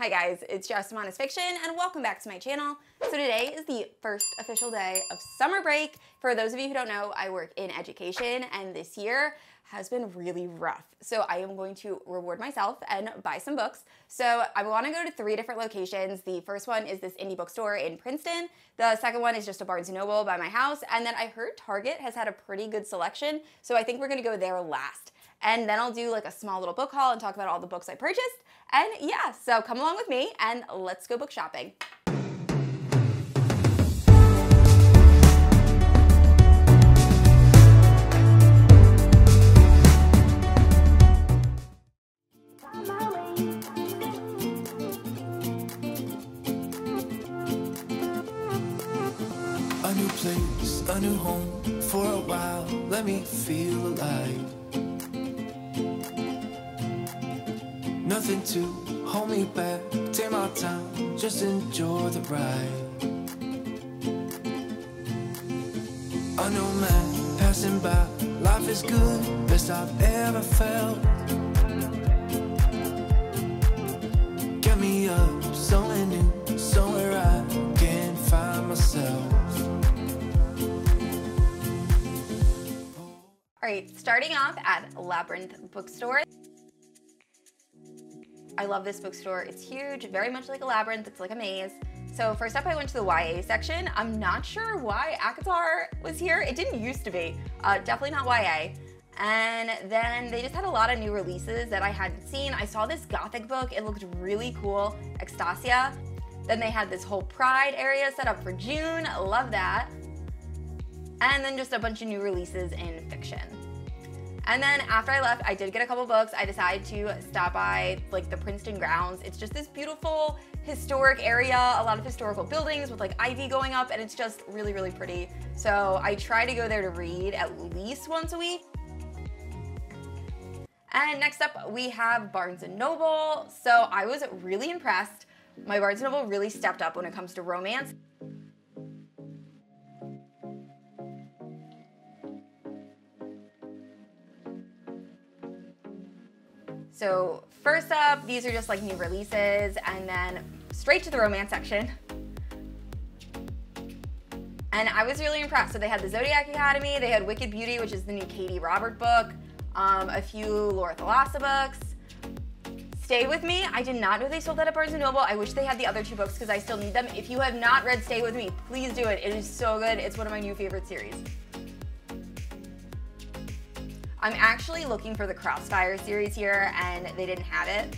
Hi guys, it's Just Honest Fiction and welcome back to my channel. So today is the first official day of summer break. For those of you who don't know, I work in education and this year has been really rough. So I am going to reward myself and buy some books. So I want to go to three different locations. The first one is this indie bookstore in Princeton. The second one is just a Barnes & Noble by my house. And then I heard Target has had a pretty good selection. So I think we're gonna go there last. And then I'll do like a small little book haul and talk about all the books I purchased. And yeah, so come along with me and let's go book shopping. A new place, a new home for a while. Let me feel alive. Nothing to hold me back. Take my time, just enjoy the ride. Man passing by. Life is good, best I've ever felt. Get me up, new, somewhere I can find myself. All right, starting off at Labyrinth Bookstore. I love this bookstore. It's huge, very much like a labyrinth. It's like a maze. So first up, I went to the YA section. I'm not sure why ACOTAR was here. It didn't used to be. Uh, definitely not YA. And then they just had a lot of new releases that I hadn't seen. I saw this gothic book. It looked really cool, Extasia. Then they had this whole Pride area set up for June. Love that. And then just a bunch of new releases in fiction. And then after I left, I did get a couple books. I decided to stop by like the Princeton grounds. It's just this beautiful historic area, a lot of historical buildings with like ivy going up and it's just really, really pretty. So I try to go there to read at least once a week. And next up we have Barnes & Noble. So I was really impressed. My Barnes & Noble really stepped up when it comes to romance. So first up, these are just like new releases and then straight to the romance section. And I was really impressed. So they had the Zodiac Academy, they had Wicked Beauty, which is the new Katee Robert book, um, a few Laura Thalassa books. Stay With Me, I did not know they sold that at Barnes & Noble. I wish they had the other two books because I still need them. If you have not read Stay With Me, please do it. It is so good. It's one of my new favorite series. I'm actually looking for the Crossfire series here and they didn't have it.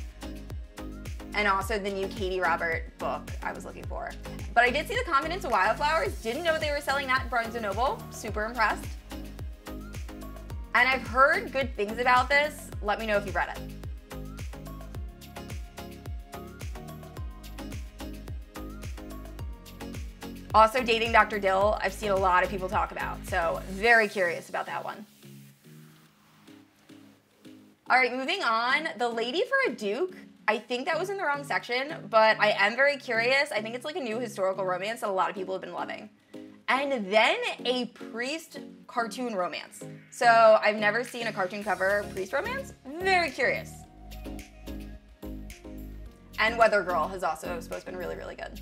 And also the new Katee Robert book I was looking for. But I did see the Confidence of Wildflowers. Didn't know they were selling that at Barnes & Noble. Super impressed. And I've heard good things about this. Let me know if you've read it. Also, Dating Dr. Dil, I've seen a lot of people talk about, so very curious about that one. All right, moving on. The Lady for a Duke. I think that was in the wrong section, but I am very curious. I think it's like a new historical romance that a lot of people have been loving. And then a priest cartoon romance. So I've never seen a cartoon cover priest romance. Very curious. And Weather Girl has also supposed to been really, really good.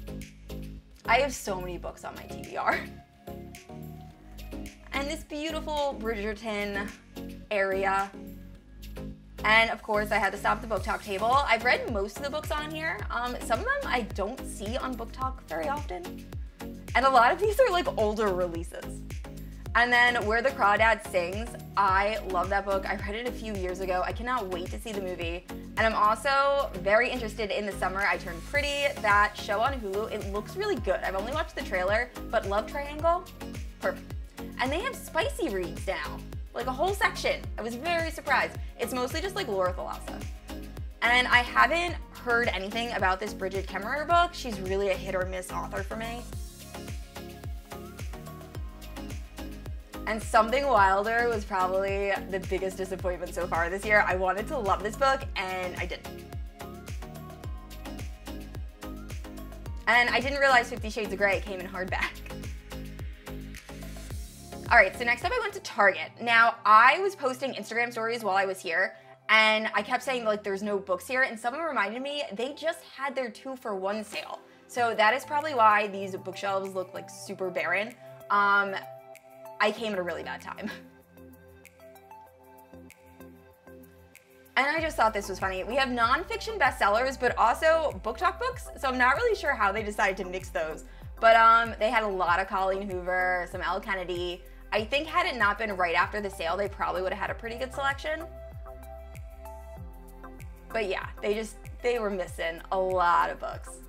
I have so many books on my TBR. And this beautiful Bridgerton area and of course, I had to stop the BookTok table. I've read most of the books on here. Um, some of them I don't see on BookTok very often. And a lot of these are like older releases. And then Where the Crawdad Sings, I love that book. I read it a few years ago. I cannot wait to see the movie. And I'm also very interested in The Summer I Turned Pretty, that show on Hulu. It looks really good. I've only watched the trailer, but Love Triangle, perfect. And they have spicy reads now like a whole section. I was very surprised. It's mostly just like Laura Thalassa. And I haven't heard anything about this Brigid Kemmerer book. She's really a hit or miss author for me. And Something Wilder was probably the biggest disappointment so far this year. I wanted to love this book and I didn't. And I didn't realize Fifty Shades of Grey came in hardback. All right, so next up I went to Target. Now, I was posting Instagram stories while I was here, And I kept saying like there's no books here and someone reminded me they just had their two for one sale. So that is probably why these bookshelves look like super barren. Um, I came at a really bad time. And I just thought this was funny. We have nonfiction bestsellers, but also BookTok books. So I'm not really sure how they decided to mix those. But um, they had a lot of Colleen Hoover, some Elle Kennedy. I think had it not been right after the sale, they probably would have had a pretty good selection. But yeah, they just, they were missing a lot of books.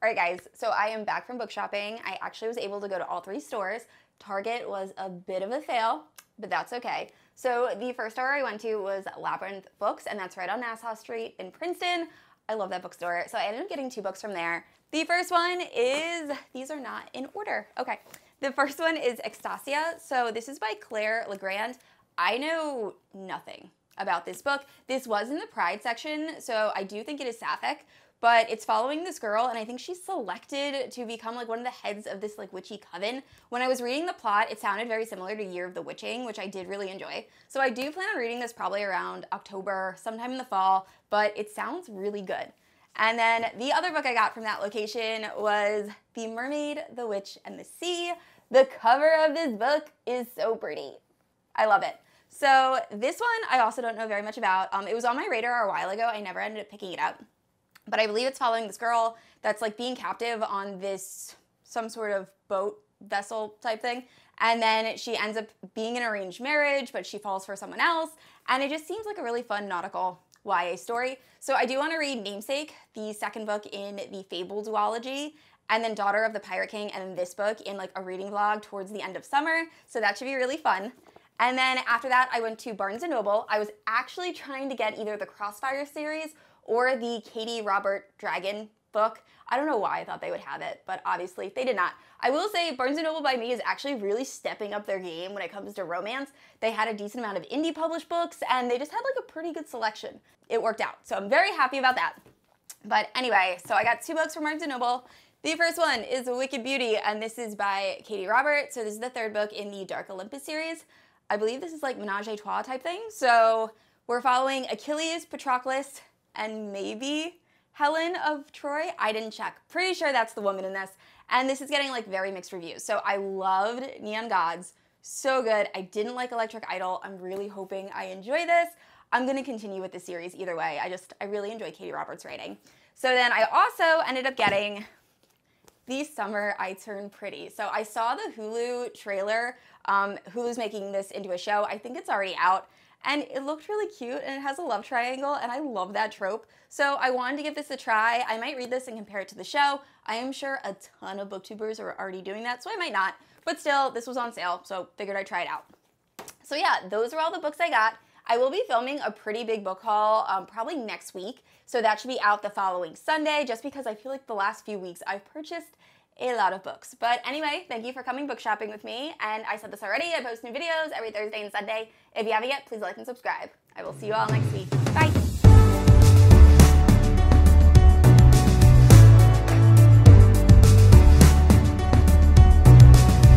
All right, guys, so I am back from book shopping. I actually was able to go to all three stores. Target was a bit of a fail, but that's okay. So the first store I went to was Labyrinth Books, and that's right on Nassau Street in Princeton. I love that bookstore. So I ended up getting two books from there. The first one is, these are not in order. Okay. The first one is Extasia. So this is by Claire Legrand. I know nothing about this book. This was in the Pride section, so I do think it is sapphic, but it's following this girl and I think she's selected to become like one of the heads of this like witchy coven. When I was reading the plot, it sounded very similar to Year of the Witching, which I did really enjoy. So I do plan on reading this probably around October, sometime in the fall, but it sounds really good. And then the other book I got from that location was The Mermaid, the Witch, and the Sea. The cover of this book is so pretty. I love it. So this one I also don't know very much about. Um, it was on my radar a while ago. I never ended up picking it up. But I believe it's following this girl that's like being captive on this some sort of boat vessel type thing. And then she ends up being in an arranged marriage, but she falls for someone else. And it just seems like a really fun nautical YA story. So I do want to read Namesake, the second book in the Fable duology, and then Daughter of the Pirate King, and this book in like a reading vlog towards the end of summer. So that should be really fun. And then after that, I went to Barnes & Noble. I was actually trying to get either the Crossfire series or the Katee Robert Dragon book. I don't know why I thought they would have it, but obviously they did not. I will say Barnes & Noble by me is actually really stepping up their game when it comes to romance. They had a decent amount of indie published books and they just had like a pretty good selection. It worked out, so I'm very happy about that. But anyway, so I got two books from Barnes & Noble. The first one is Wicked Beauty, and this is by Katee Robert. So this is the third book in the Dark Olympus series. I believe this is like menage a trois type thing. So we're following Achilles, Patroclus, and maybe Helen of Troy. I didn't check. Pretty sure that's the woman in this. And this is getting like very mixed reviews. So I loved Neon Gods. So good. I didn't like Electric Idol. I'm really hoping I enjoy this. I'm going to continue with the series either way. I just, I really enjoy Katee Roberts' writing. So then I also ended up getting The Summer I Turned Pretty. So I saw the Hulu trailer. Um, Hulu's making this into a show. I think it's already out and it looked really cute and it has a love triangle and I love that trope. So I wanted to give this a try. I might read this and compare it to the show. I am sure a ton of booktubers are already doing that, so I might not. But still, this was on sale, so figured I'd try it out. So yeah, those are all the books I got. I will be filming a pretty big book haul um, probably next week, so that should be out the following Sunday, just because I feel like the last few weeks I've purchased a lot of books. But anyway, thank you for coming book shopping with me. And I said this already, I post new videos every Thursday and Sunday. If you haven't yet, please like and subscribe. I will see you all next week. Bye.